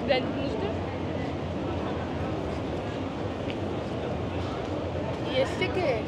Student müzdür? Yes, ki.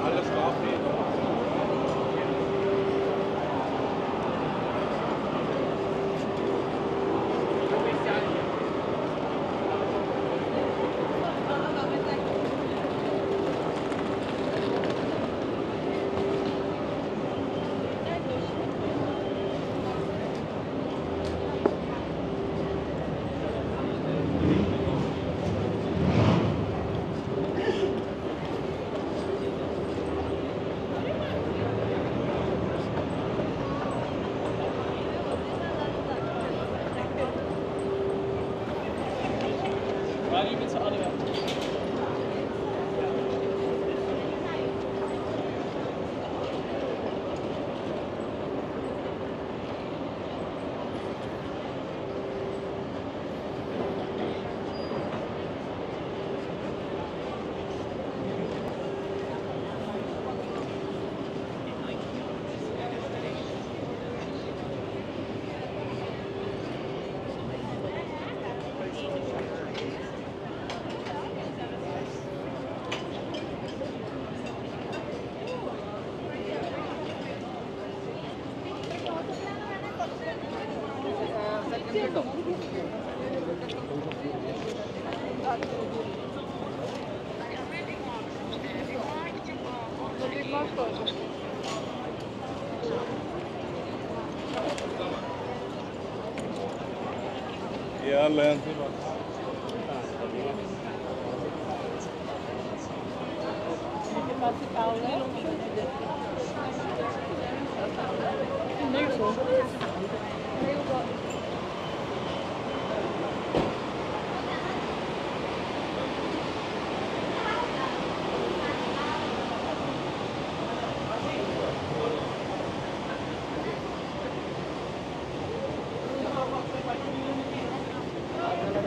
alle Straftäter. E a lente. Participar o né? lento.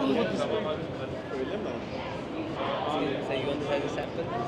Öyle you want to sen this mi?